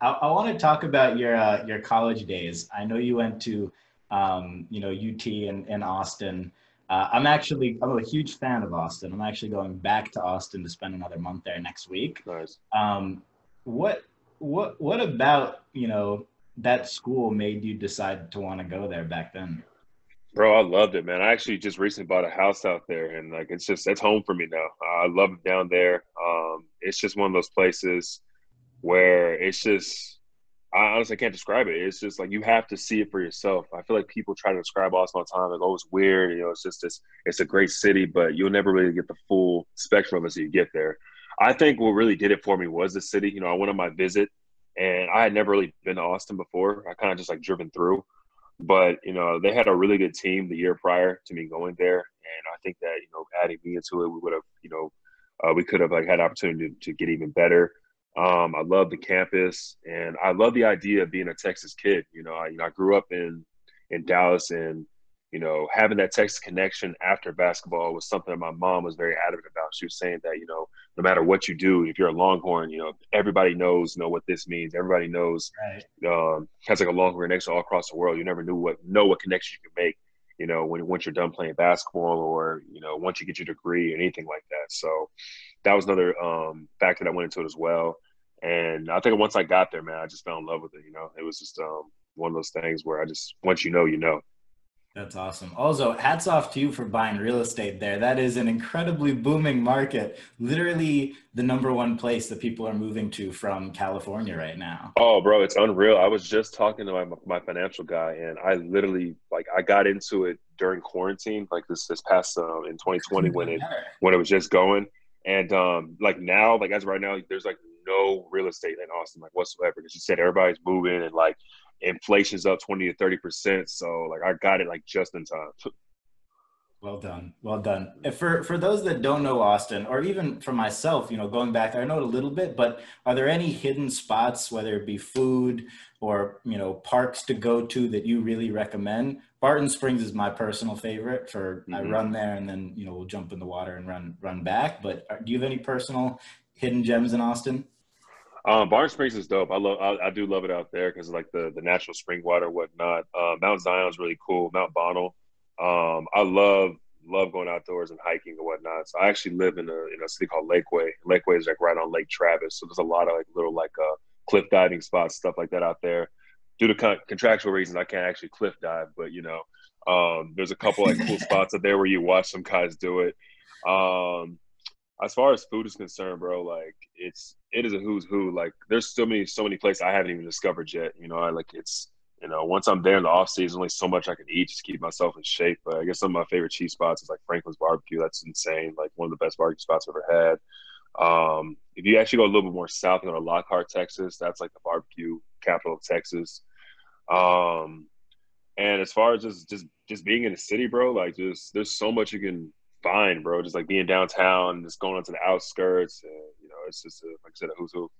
I, I want to talk about your uh, your college days. I know you went to, um, you know, UT and in Austin. Uh, I'm actually I'm a huge fan of Austin. I'm actually going back to Austin to spend another month there next week. Nice. Um, what what what about you know that school made you decide to want to go there back then? Bro, I loved it, man. I actually just recently bought a house out there, and like it's just it's home for me now. I love it down there. Um, it's just one of those places where it's just I honestly can't describe it. It's just like you have to see it for yourself. I feel like people try to describe Austin all the time, like, oh, it's weird. You know, it's just this. It's a great city, but you'll never really get the full spectrum until you get there. I think what really did it for me was the city. You know, I went on my visit, and I had never really been to Austin before. I kind of just like driven through, but you know, they had a really good team the year prior to me going there, and I think that you know, adding me into it, we would have, you know, uh, we could have like had opportunity to, to get even better. Um, I love the campus, and I love the idea of being a Texas kid. You know, I, you know, I grew up in in Dallas, and you know, having that Texas connection after basketball was something that my mom was very adamant about. She was saying that, you know, no matter what you do, if you're a Longhorn, you know, everybody knows, you know, what this means. Everybody knows, right. um, has like a Longhorn connection all across the world. You never knew what, know what connection you can make, you know, when, once you're done playing basketball or, you know, once you get your degree or anything like that. So that was another um, factor that went into it as well. And I think once I got there, man, I just fell in love with it. You know, it was just um, one of those things where I just, once you know, you know. That's awesome. Also, hats off to you for buying real estate there. That is an incredibly booming market. Literally the number one place that people are moving to from California right now. Oh, bro, it's unreal. I was just talking to my my financial guy, and I literally like I got into it during quarantine, like this this past um, in 2020 when it when it was just going, and um like now, like as right now, there's like no real estate in Austin, like whatsoever. Because you said everybody's moving and like inflation's up 20 to 30 percent so like i got it like just in time well done well done for for those that don't know austin or even for myself you know going back i know it a little bit but are there any hidden spots whether it be food or you know parks to go to that you really recommend barton springs is my personal favorite for mm-hmm. i run there and then you know we'll jump in the water and run run back but uh, do you have any personal hidden gems in austin um, Barton Springs is dope. I love, I, I do love it out there because like the the natural spring water, whatnot. Uh, Mount Zion's really cool. Mount Bonnell. Um, I love love going outdoors and hiking and whatnot. So I actually live in a in a city called Lakeway. Lakeway is like right on Lake Travis, so there's a lot of like little like uh, cliff diving spots, stuff like that out there. Due to con- contractual reasons, I can't actually cliff dive, but you know, um, there's a couple like cool spots out there where you watch some guys do it. Um, as far as food is concerned, bro, like it's it is a who's who. Like there's so many so many places I haven't even discovered yet. You know, I like it's you know once I'm there in the off season, only so much I can eat just to keep myself in shape. But I guess some of my favorite cheese spots is like Franklin's Barbecue. That's insane. Like one of the best barbecue spots I've ever had. Um, if you actually go a little bit more south, you go to Lockhart, Texas. That's like the barbecue capital of Texas. Um, and as far as just just just being in the city, bro, like just there's so much you can fine, bro. Just like being downtown, just going onto the outskirts. And, you know, it's just a, like I said, a who's who.